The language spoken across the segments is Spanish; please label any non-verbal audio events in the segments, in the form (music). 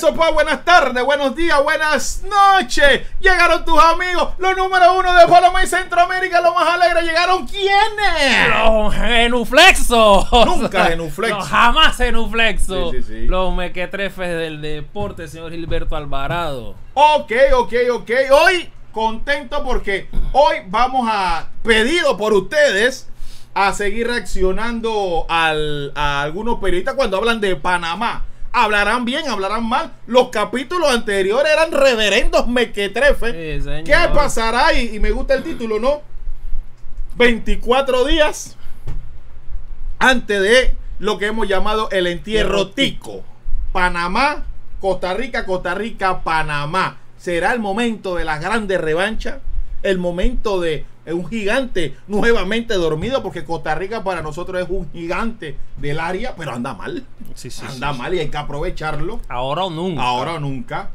¿Qué sopa? Buenas tardes, buenos días, buenas noches. Llegaron tus amigos, los número uno de Panamá y Centroamérica, los más alegres. ¿Llegaron quiénes? Los genuflexos. Nunca genuflexo. No, jamás genuflexo. Sí, sí, sí. Los mequetrefes del deporte, señor Gilberto Alvarado. Ok, ok, ok. Hoy contento porque hoy vamos a, pedido por ustedes, a seguir reaccionando al- a algunos periodistas cuando hablan de Panamá. Hablarán bien, hablarán mal. Los capítulos anteriores eran reverendos mequetrefes. Sí. ¿Qué pasará? Y, y me gusta el título, ¿no? 24 días antes de lo que hemos llamado el entierro tico. Panamá, Costa Rica, Costa Rica, Panamá. ¿Será el momento de la grande revancha? El momento de un gigante nuevamente dormido, porque Costa Rica para nosotros es un gigante del área, pero anda mal. Sí, sí, anda sí, mal y hay que aprovecharlo. Ahora o nunca. Ahora o nunca.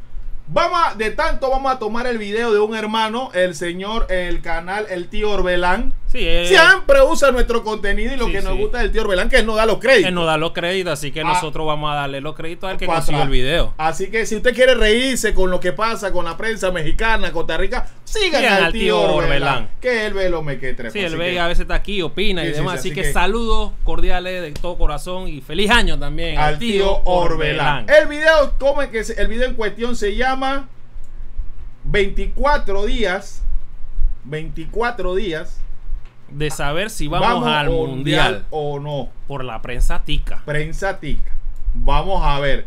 Vamos a- de tanto vamos a tomar el video de un hermano, el señor, el canal, el tío Orbelán. Sí, eh, Siempre usa nuestro contenido y lo Sí, que nos sí. gusta del tío Orbelán, que él nos da los créditos. Él nos da los créditos, así que Ah. nosotros vamos a darle los créditos al que consiguió el video. Así que si usted quiere reírse con lo que pasa con la prensa mexicana, Costa Rica, sigan Sigan al al tío tío Orbelán, Orbelán. que él ve lo mequetrefes. Sí, el Así Vega que a veces está aquí, opina y demás. sí, así así que, que- saludos cordiales de todo corazón y feliz año también al tío Orbelán. El video, ¿cómo es que el video en cuestión se llama 24 días. 24 días. De saber si vamos, al mundial o no. por la prensa tica. Prensa tica. Vamos a ver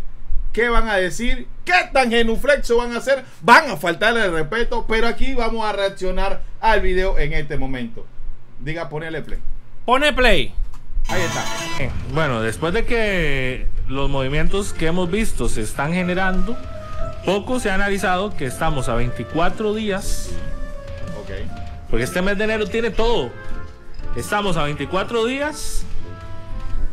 qué van a decir, qué tan genuflexo van a hacer. Van a faltarle el respeto, pero aquí vamos a reaccionar al video en este momento. Diga, ponele play. Pone play. Ahí está. Bueno, después de que los movimientos que hemos visto se están generando, poco se ha analizado que estamos a 24 días. Porque este mes de enero tiene todo. Estamos a 24 días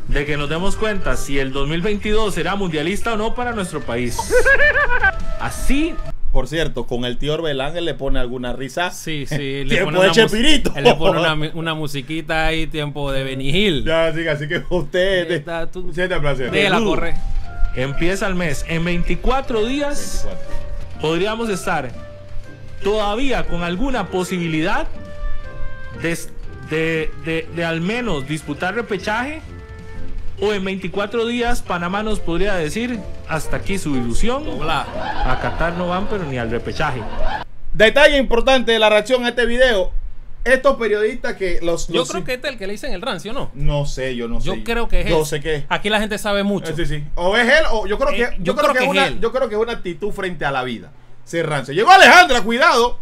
de que nos demos cuenta si el 2022 será mundialista o no para nuestro país. (laughs) Así Por cierto, con el tío Orbelán él le pone alguna risa. Sí, sí. (laughs) Tiempo de una mus- Chespirito. Él le pone una, musiquita ahí, tiempo de Benny Hill. Ya, así, que- así que usted. Está tú- Siente placer. Déjala Peludo. correr. empieza el mes. En 24 días 24. podríamos estar todavía con alguna posibilidad de, de- de- de al menos disputar repechaje. O en 24 días Panamá nos podría decir hasta aquí su ilusión. Dobla. A Qatar no van, pero ni al repechaje. Detalle importante de la reacción a este video. Estos periodistas que los. Yo los- creo que este es el que le dicen el rancio, ¿no? No sé, yo no sé. Yo creo que es Yo él. sé que. Aquí la gente sabe mucho. Eh, Sí, sí. O es él, o yo creo que, Eh, yo creo que, es es una, él. yo creo que es una actitud frente a la vida. Ser rancio. Llegó Alejandra, cuidado.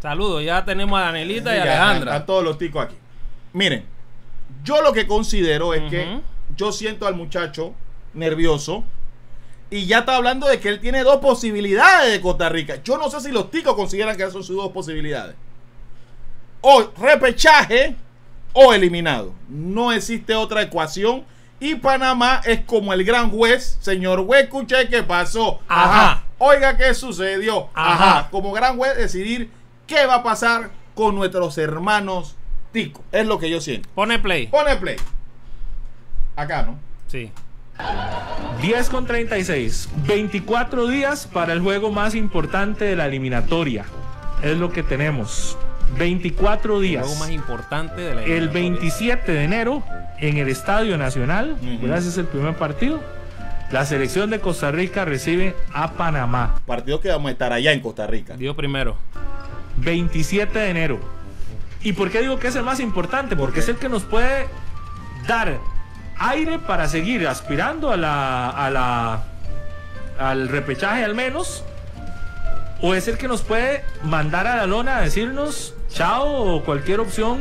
Saludos, ya tenemos a Danielita y a Alejandra. Están todos los ticos aquí. Miren, yo lo que considero es que yo siento al muchacho nervioso y ya está hablando de que él tiene dos posibilidades de Costa Rica. Yo no sé si los ticos consideran que esas son sus dos posibilidades. O repechaje o eliminado. No existe otra ecuación. Y Panamá es como el gran juez. Señor juez, escuché qué pasó. Ajá. Oiga qué sucedió. Ajá. Ajá. Como gran juez decidir qué va a pasar con nuestros hermanos ticos. Es lo que yo siento. Pone play. Pone play. Acá, ¿no? Sí. 10 con 36. 24 días para el juego más importante de la eliminatoria. Es lo que tenemos. 24 El días. juego más importante de la El eliminatoria. 27 de enero en el Estadio Nacional, ese es el primer partido. La selección de Costa Rica recibe a Panamá. Partido que vamos a estar allá en Costa Rica. Dios primero. 27 de enero. ¿Y por qué digo que es el más importante? ¿Por Porque es el que nos puede dar aire para seguir aspirando a la, a la al repechaje al menos. O es el que nos puede mandar a la lona a decirnos chao o cualquier opción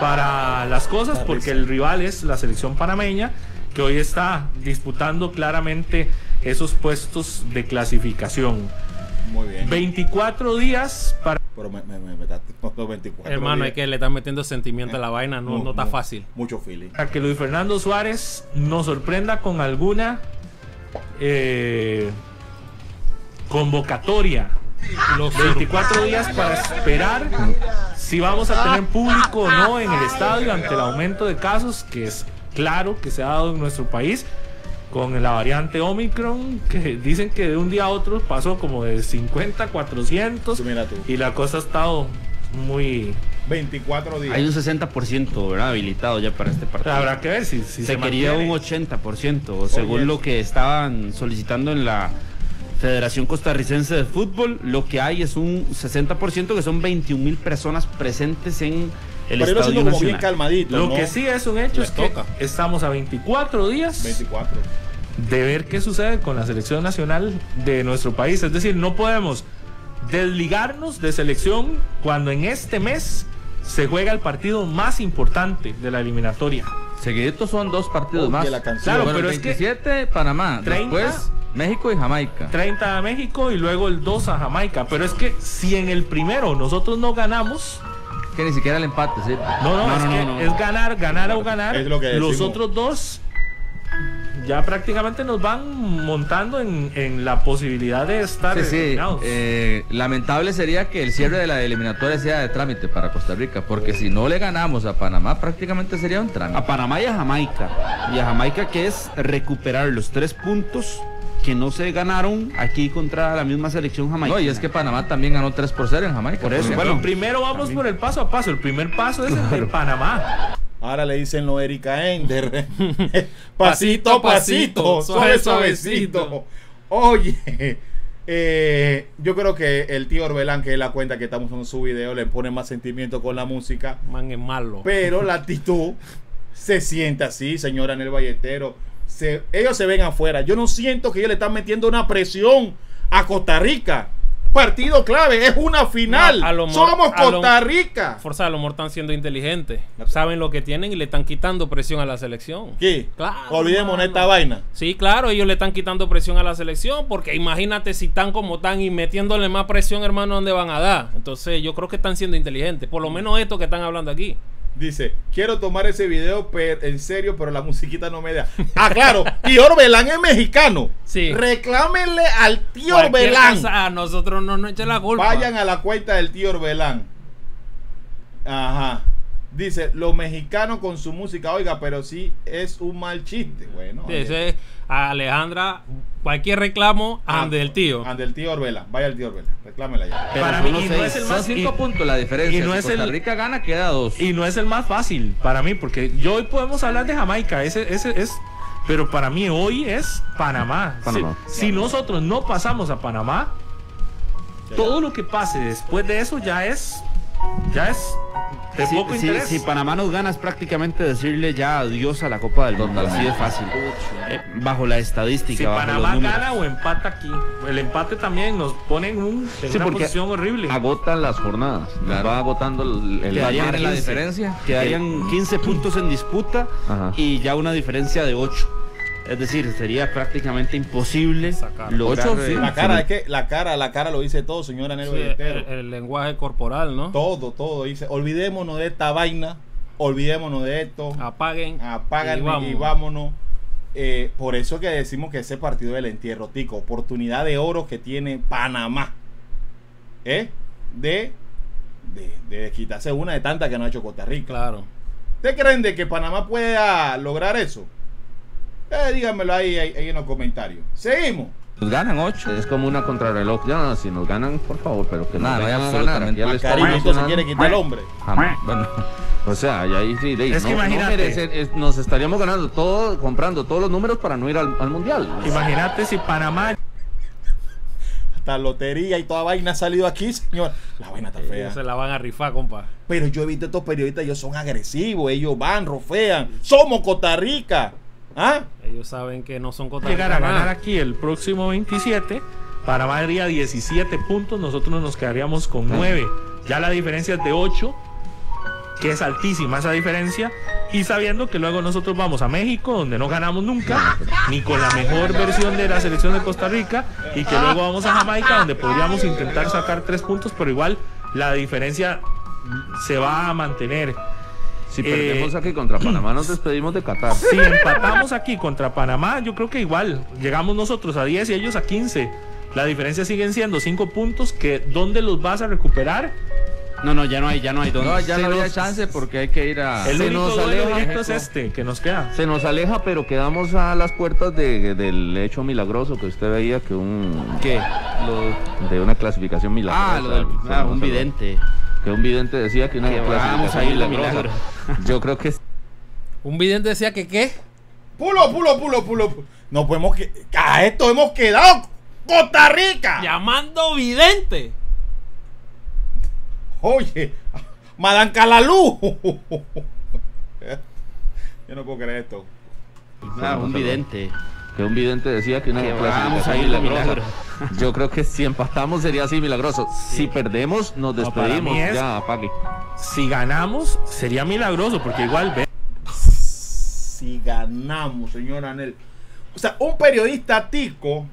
para las cosas, porque el rival es la selección panameña, que hoy está disputando claramente esos puestos de clasificación. Muy bien. 24 días para Pero me, me, me, me da- (laughs) no, no, 24 Hermano, días. hay que le están metiendo sentimiento a la vaina, no, está fácil. Mucho feeling. para que Luis Fernando Suárez nos sorprenda con alguna eh, convocatoria. Los 24 días para esperar si vamos a tener público o no en el estadio ante el aumento de casos, que es claro que se ha dado en nuestro país. con la variante Omicron, que dicen que de un día a otro pasó como de 50 a 400 Sí, mira tú. y la cosa ha estado muy... 24 días. Hay un 60% ¿verdad? habilitado ya para este partido. Habrá que ver si, si se, quería mantiene. un 80%, según Oye. lo que estaban solicitando en la Federación Costarricense de Fútbol. Lo que hay es un 60%, que son 21 mil personas presentes en el Pero Estadio como bien Nacional. calmadito. Lo ¿no? que sí es un hecho Les es que estamos a 24 días 24. de ver qué sucede con la selección nacional de nuestro país. Es decir, no podemos desligarnos de selección cuando en este mes se juega el partido más importante de la eliminatoria. Seguiditos son dos partidos más. la canción. Claro, Bueno, pero el es que 27 Panamá, 30. después México y Jamaica. 30 a México y luego el 2 a Jamaica. Pero es que si en el primero nosotros no ganamos, Que ni siquiera el empate, sí. no, no, No, es no, que no, es ganar, ganar o ganar. Es lo que Los otros dos ya prácticamente nos van montando en, en la posibilidad de estar Sí, sí. eliminados. eh, lamentable sería que el cierre de la eliminatoria sea de trámite para Costa Rica, porque si no le ganamos a Panamá, prácticamente sería un trámite. A Panamá y a Jamaica. Y a Jamaica que es recuperar los tres puntos que no se ganaron aquí contra la misma selección jamaica. No, y es que Panamá también ganó 3 por 0 en Jamaica. Por eso, bueno, primero vamos por el paso a paso. El primer paso es el de Panamá. Ahora le dicen lo Erika Ender. (laughs) pasito a pasito, suave, suavecito. Oye, eh, yo creo que el tío Orbelán, que es la cuenta que estamos en su video, le pone más sentimiento con la música. Man es malo. Pero la actitud se siente así, señora en el Valletero. Se- ellos se ven afuera. Yo no siento que ellos le están metiendo una presión a Costa Rica. Partido clave, es una final. No, a lo Somos a lo- Costa Rica. Fuerza de lo mejor están siendo inteligentes. Saben lo que tienen y le están quitando presión a la selección. ¿Qué? Claro, Olvidemos mano. esta vaina. Sí, claro, ellos le están quitando presión a la selección porque imagínate si están como están y metiéndole más presión, hermano, ¿dónde van a dar? Entonces yo creo que están siendo inteligentes. Por lo menos esto que están hablando aquí. Dice, quiero tomar ese video per- en serio, pero la musiquita no me da. Ah, claro, (laughs) tío Orbelán es mexicano. Sí. Reclámenle al tío Cualquier Orbelán. cosa, a nosotros no nos echen la culpa. Vayan a la cuenta del tío Orbelán. Ajá. Dice, los mexicanos con su música, oiga, pero sí es un mal chiste. Bueno, Sí, oye. ese es a Alejandra, cualquier reclamo, Ah, ande el tío. Ande el tío Orbelán. Vaya el tío Orbelán. Reclámela ya. Pero Para mí, no seis. es el Son más 5 y- puntos la diferencia. y no si es Costa el- Rica gana, queda 2. Y no es el más fácil para mí, porque yo hoy podemos hablar de Jamaica, ese, ese es, pero para mí hoy es Panamá. Panamá. Si, si nosotros no pasamos a Panamá, todo lo que pase después de eso ya es, ya es de Si, poco interés. si Panamá nos gana es prácticamente decirle ya adiós a la Copa del Mundo. Así de fácil. Eh, bajo la estadística, Si bajo Panamá los gana o empata aquí, el empate también nos pone en, un, en Sí, una porque posición horrible. Agotan las jornadas. Claro. Va agotando el, el Quedarían la 15. diferencia. Quedarían 15 puntos en disputa Ajá. y ya una diferencia de 8. Es decir, sería prácticamente imposible Sacar. lograr, Ocho, sí. La cara, es que la cara, la cara lo dice todo, señora el Sí, el, el lenguaje corporal, ¿no? Todo, todo. Dice, olvidémonos de esta vaina. Olvidémonos de esto. Apaguen. Apáganme y vámonos. Eh, por eso que decimos que ese partido del entierro, Tico, oportunidad de oro que tiene Panamá. ¿Eh? De, de, de quitarse una de tantas que no ha hecho Costa Rica. Claro. ¿Ustedes creen de que Panamá pueda lograr eso? Eh, díganmelo ahí, ahí, ahí en los comentarios. Seguimos. Nos ganan 8. Es como una contrarreloj. Ya, no, si nos ganan, por favor, pero que no vayan vayan a a ganar. ganar, Aquí al A Estado Carito se quiere quitar el hombre. Jamás. (laughs) Bueno, O sea, y ahí sí, de- Es que no- no imagínate. merece- es- nos estaríamos ganando todo, comprando todos los números para no ir al, al mundial. Imagínate si Panamá Hasta lotería y toda vaina ha salido aquí, señor. La vaina está fea. Ellos se la van a rifar, compa. Pero yo he visto estos periodistas, ellos son agresivos, ellos van, rofean. Somos Costa Rica. ¿Ah? Ellos saben que no son Costa llegar a ganar aquí el próximo 27, Panamá haría 17 puntos, nosotros nos quedaríamos con 9. Ya la diferencia es de 8, que es altísima esa diferencia. Y sabiendo que luego nosotros vamos a México, donde no ganamos nunca, ni con la mejor versión de la selección de Costa Rica, y que luego vamos a Jamaica, donde podríamos intentar sacar 3 puntos, pero igual la diferencia se va a mantener. Si Eh, perdemos aquí contra Panamá, nos despedimos de Qatar. Si empatamos aquí contra Panamá, yo creo que igual llegamos nosotros a 10 y ellos a 15. La diferencia siguen siendo 5 puntos que ¿dónde los vas a recuperar? No, no, ya no hay, ya no hay dónde. No, ya Se no había chance porque hay que ir a. El Se único nos aleja, es este que nos queda. Se nos aleja, pero quedamos a las puertas de- del hecho milagroso que usted veía que un ¿Qué? Lo- de una clasificación milagrosa. Ah, lo del, ah, un aleja. vidente. Que un vidente decía que una Que vamos a ir de milagro. Yo creo que Un vidente decía que qué. Pulo, pulo, pulo, pulo. pulo. No podemos que. A esto hemos quedado. Costa Rica. Llamando vidente. Oye, Madame Calalú. (laughs) Yo no puedo creer esto. Ah, un vidente. Que un vidente decía que una Que vamos a ir. Yo creo que si empatamos sería así milagroso. Si perdemos nos despedimos. Ya, apague. Si ganamos, sería milagroso, porque igual ve. Si ganamos, señor Anel. O sea, un periodista tico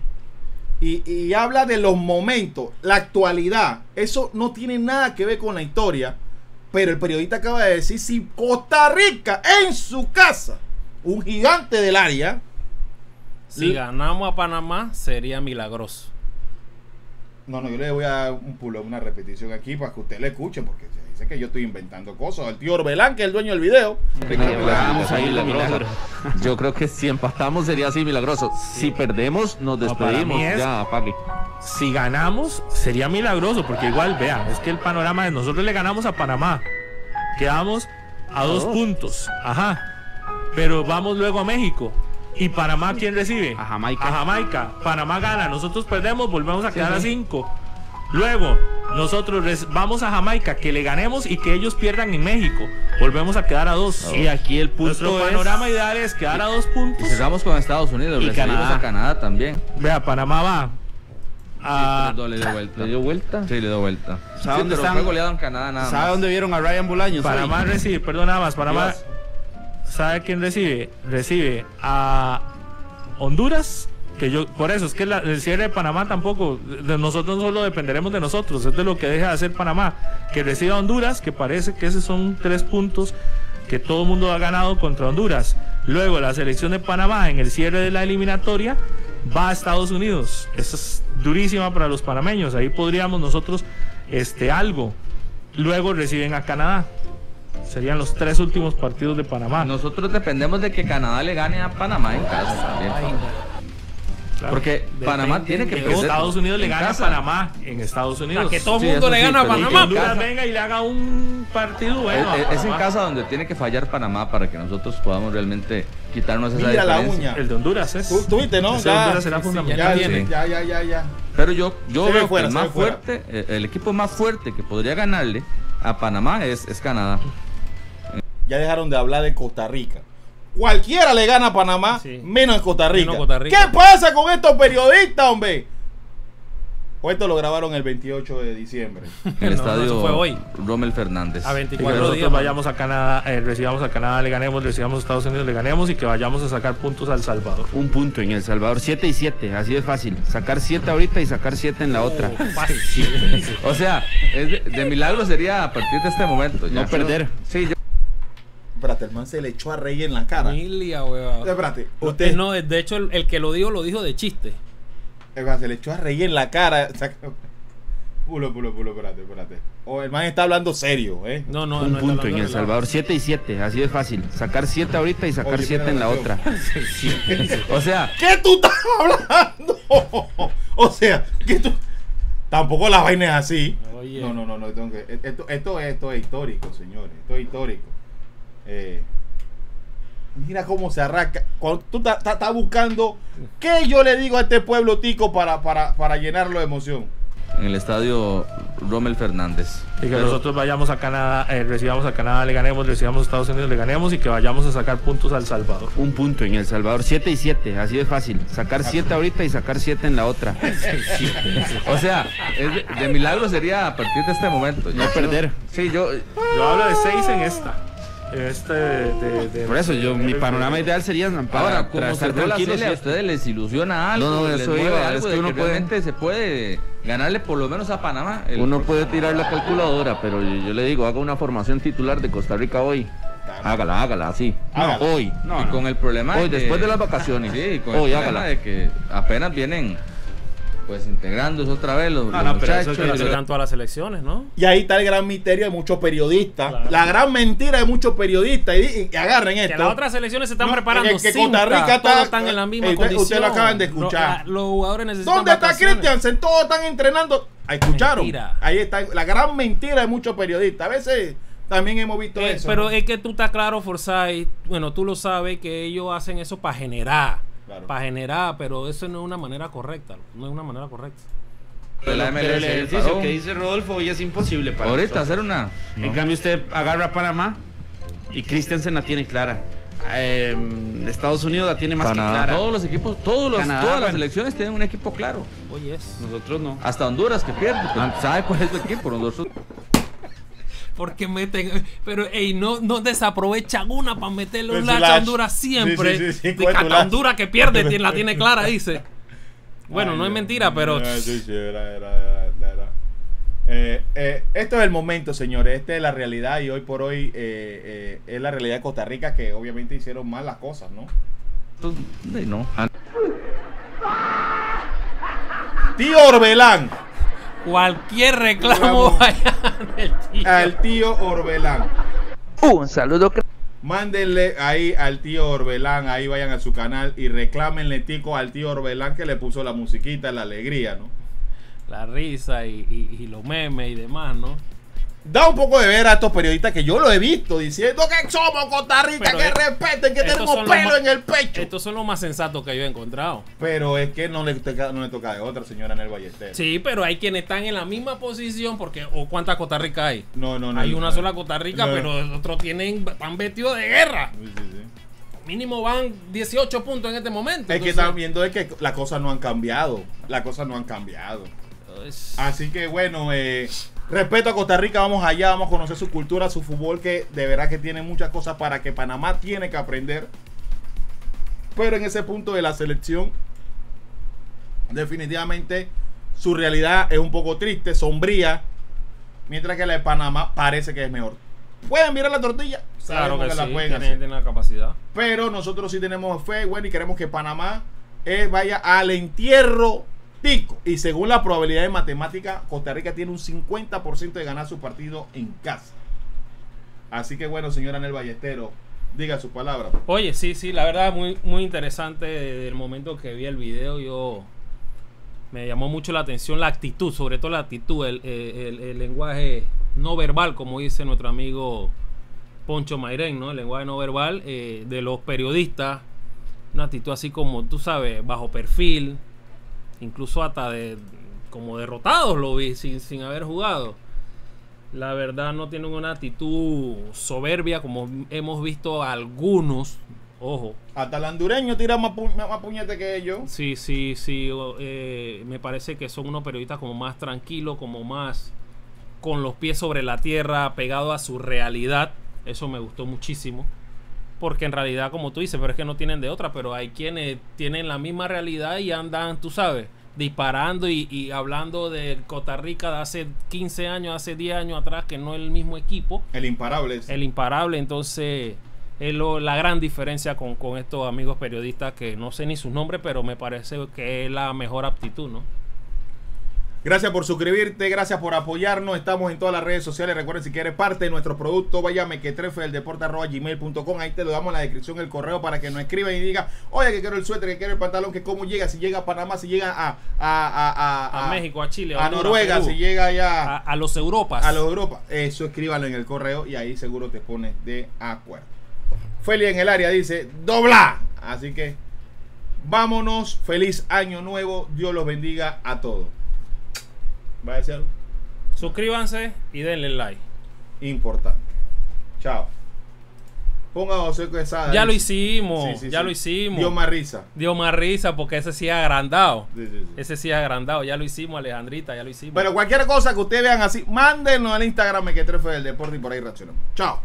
y, y habla de los momentos, la actualidad. Eso no tiene nada que ver con la historia. Pero el periodista acaba de decir, si Costa Rica en su casa, un gigante del área, Si ganamos a Panamá, sería milagroso. No, no, yo le voy a dar un pulo, una repetición aquí para que usted le escuche, porque se dice que yo estoy inventando cosas. El tío Orbelán, que es el dueño del video. Que una Que vamos a ir de clasificación milagro. milagrosa. Yo creo que si empatamos sería así milagroso. Si perdemos nos despedimos. es- Ya, apague. Si ganamos, sería milagroso, porque igual, vean, es que el panorama es, nosotros le ganamos a Panamá, quedamos a dos puntos, ajá, pero vamos luego a México. ¿Y Panamá quién recibe? A Jamaica. A Jamaica. Panamá gana, nosotros perdemos, volvemos a quedar a cinco. Luego, nosotros vamos a Jamaica, que le ganemos y que ellos pierdan en México. Volvemos a quedar a dos. Y aquí el Nuestro punto es... panorama ideal es quedar a dos Y puntos. cerramos con Estados Unidos, Y recibimos Canadá. a Canadá también. Vea, Panamá va a... Pero le dio vuelta. ¿Le dio vuelta? Sí, le dio vuelta. ¿Sabe Sí, dónde están? en Canadá nada ¿Sabe más. dónde vieron a Ryan Bolaños? Panamá recibe, perdón nada más, Panamá. ¿Sabe quién recibe? Recibe a Honduras, que yo, por eso es que la- el cierre de Panamá tampoco, de nosotros no solo dependeremos de nosotros, es de lo que deja de hacer Panamá, que recibe a Honduras, que parece que esos son tres puntos que todo el mundo ha ganado contra Honduras. Luego la selección de Panamá en el cierre de la eliminatoria va a Estados Unidos. Esa es durísima para los panameños. Ahí podríamos nosotros este algo. Luego reciben a Canadá. Serían los tres últimos partidos de Panamá. Nosotros dependemos de que Canadá le gane a Panamá en casa también. Claro. Porque Panamá tiene que que perder Estados Unidos le en gane a. Panamá en Estados Unidos. que todo el Sí, mundo le sí, gana a Panamá. Honduras casa. venga y le haga un partido bueno. Es, a es- es en casa donde tiene que fallar Panamá para que nosotros podamos realmente quitarnos esa Mira la diferencia. uña. El de Honduras es. Tú, tú viste, ¿no? Ya, Honduras será sí, fundamental. ya, tiene. ya, ya, ya, ya. Pero yo, yo Se veo fuera, que el más fuerte, eh, el equipo más fuerte que podría ganarle a Panamá es, es Canadá. Ya dejaron de hablar de Costa Rica. Cualquiera le gana a Panamá, Sí. menos en Costa Rica. Menos Costa Rica. ¿Qué pasa con estos periodistas, hombre? O esto lo grabaron el 28 de diciembre. (laughs) El no, estadio fue hoy. Rommel Fernández. A Y que 24 nosotros días. vayamos a Canadá, eh, recibamos a Canadá, le ganemos, recibamos a Estados Unidos, le ganemos y que vayamos a sacar puntos al Salvador. Un punto en El Salvador, 7 y 7, así de fácil. Sacar 7 ahorita y sacar 7 en la otra. (laughs) O sea, es de, de milagro sería a partir de este momento. No perder. Sí, yo, el man se le echó a Rey en la cara. Familia, weón. Espérate, Usted usted no, de hecho, el, el que lo dijo, lo dijo de chiste. Espérate, se le echó a Rey en la cara. Saca- Pulo, pulo, pulo, espérate, espérate. O el man está hablando serio, ¿eh? No, no, Un no punto en El. Salvador, 7 y 7, así de fácil. Sacar 7 ahorita y sacar Oye, 7 mira en la otra. (laughs) (laughs) o sea, ¿Qué tú estás hablando? (laughs) O sea, que tú. Tampoco la vaina es así. Oye. No, no, no, no. tengo que- Esto, esto, esto es histórico, señores. Esto es histórico. Eh, mira cómo se arranca. Cuando tú estás buscando, ¿qué yo le digo a este pueblo tico para, para, para llenarlo de emoción? en el estadio Rommel Fernández. Y que Pero- nosotros vayamos a Canadá, eh, recibamos a Canadá, le ganemos, recibamos a Estados Unidos, le ganemos y que vayamos a sacar puntos al Salvador. Un punto en El Salvador, 7 y 7, así de fácil. Sacar 7 ahorita y sacar 7 en la otra. (laughs) O sea, es de, de milagro sería a partir de este momento. No perder. Sí, yo, Yo hablo de seis en esta. Este de, de- de- Por eso, yo, mi de- panorama ideal sería para, Ahora, para como estar cerró la serie, a ustedes les ilusiona algo, No, no, les eso mueve iba, algo es que de uno que puede- realmente se puede ganarle por lo menos a Panamá. El- Uno puede tirar la calculadora, pero yo, yo le digo, haga una formación titular de Costa Rica hoy. Hágala, hágala, así. Hágala. Hoy. No, y no. con el problema Hoy, de- después de las vacaciones. Sí, con Hoy, el problema hágala. de que apenas vienen pues integrándose otra vez los, No, los no, pero eso muchachos. es que todas las elecciones, ¿no? Y ahí está el gran misterio de muchos periodistas. Claro. La gran mentira de muchos periodistas. Y, y- y agarren Que esto. las otras selecciones se están No, preparando que- que cinta, Costa Rica está- todos están en la misma usted- condición. usted lo acaban de escuchar. Lo- la- los jugadores necesitan ¿Dónde está. Christiansen? Todos están entrenando. Ahí escucharon. Mentira. Ahí está la gran mentira de muchos periodistas. A veces también hemos visto Eh, eso. pero ¿no? es que tú estás claro, Forsyth. Bueno, tú lo sabes que ellos hacen eso para generar. Claro. Para generar, pero eso no es una manera correcta. No es una manera correcta. de la Pero el ejercicio que dice Rodolfo hoy es imposible para Ahorita nosotros. hacer una. En cambio, usted agarra a Panamá y Christensen la tiene clara. Eh, Estados Unidos la tiene más Canadá. que clara. Todos los equipos, todos los, Canadá, todas las bueno. selecciones tienen un equipo claro. Oye, es. Nosotros no. Hasta Honduras que pierde. pues, ¿Sabe cuál es su equipo? Nosotros. Porque meten. Pero, ey, no, no desaprovechan una para meterle un Pues, lacho lacho. a Honduras siempre. Sí, sí, sí, de cuatro que lacho. Honduras que pierde tiene- la tiene clara, dice. (laughs) Bueno, Ay, no es mentira, pero. Sí, sí, era- era- era- era. Eh, eh, esto es el momento, señores. Esta es la realidad y hoy por hoy eh, eh, es la realidad de Costa Rica que obviamente hicieron mal las cosas, ¿no? No. Tío Orbelán. Cualquier reclamo vaya del tío. Al tío Orbelán. Un saludo. Mándenle ahí al tío Orbelán, ahí vayan a su canal y reclámenle tico al tío Orbelán que le puso la musiquita, la alegría, ¿no? La risa y, y- y los memes y demás, ¿no? Da un poco de ver a estos periodistas que yo lo he visto diciendo que somos Costa Rica, Pero que es- respeten, que tenemos pelo más- en el pecho. Estos son los más sensatos que yo he encontrado. Pero es que no le, toca, no le toca de otra, señora Nel Ballester. Sí, pero hay quienes están en la misma posición porque o cuántas Costa Rica hay. No, no, no. hay no, una no. sola Costa Rica, No. pero otros tienen están vestidos de guerra. Sí, sí, sí. Mínimo van 18 puntos en este momento. Es que están viendo es que las cosas no han cambiado. Las cosas no han cambiado. Así que bueno, eh, respeto a Costa Rica, vamos allá, vamos a conocer su cultura, su fútbol, que de verdad que tiene muchas cosas para que Panamá tiene que aprender. Pero en ese punto de la selección, definitivamente su realidad es un poco triste, sombría, mientras que la de Panamá parece que es mejor. Pueden mirar la tortilla, claro que, la sí, pueden tienen, hacer. tienen la capacidad. Pero nosotros sí tenemos fe, bueno, y queremos que Panamá eh, vaya al entierro tico. Y según la probabilidad de matemática, Costa Rica tiene un 50% de ganar su partido en casa. Así que bueno, señora Anel Ballestero, diga su palabra. Oye, sí, sí, la verdad muy, muy interesante desde el momento que vi el video. Yo me llamó mucho la atención la actitud, sobre todo la actitud, el lenguaje no verbal, como dice nuestro amigo Poncho Mairén, ¿no? El lenguaje no verbal eh, de los periodistas, una actitud así como, tú sabes, bajo perfil, incluso hasta de como derrotados lo vi sin, sin haber jugado. La verdad no tienen una actitud soberbia como hemos visto algunos. Ojo, Hasta el hondureño tira más, pu- más puñete que ellos. sí, sí, sí. eh, me parece que son unos periodistas como más tranquilos, como más con los pies sobre la tierra, pegado a su realidad. Eso me gustó muchísimo. Porque en realidad, como tú dices, pero es que no tienen de otra, pero hay quienes tienen la misma realidad y andan, tú sabes, disparando y, y hablando de Costa Rica de hace 15 años, hace 10 años atrás, que no es el mismo equipo El imparable. el imparable. Entonces, es lo- la gran diferencia con, con estos amigos periodistas que no sé ni sus nombres, pero me parece que es la mejor aptitud, ¿no? Gracias por suscribirte, gracias por apoyarnos. Estamos en todas las redes sociales. Recuerden, si quieres parte de nuestro producto, vaya a mequetrefe.gmail.com. Ahí te lo damos en la descripción el correo para que nos escriban y diga, oye, que quiero el suéter, que quiero el pantalón, que cómo llega, si llega a Panamá, si llega a, a, a, a- México, a Chile, a Noruega, Perú, si llega allá a, los Europas. a los Europa. Eso escríbalo en el correo y ahí seguro te pones de acuerdo. Feli en el área dice, dobla. Así que vámonos. Feliz año nuevo. Dios los bendiga a todos. ¿Va a decir algo? Suscríbanse y denle like. Importante. Chao. Ponga a José Quesada. Ya lo hicimos, Sí, sí, ya sí. lo hicimos. Dio más risa. Dio más risa porque ese sí es agrandado. Ese sí es agrandado. Ya lo hicimos, Alejandrita, ya lo hicimos. Pero cualquier cosa que ustedes vean así, mándenos al Instagram que del deporte y por ahí reaccionamos. Chao.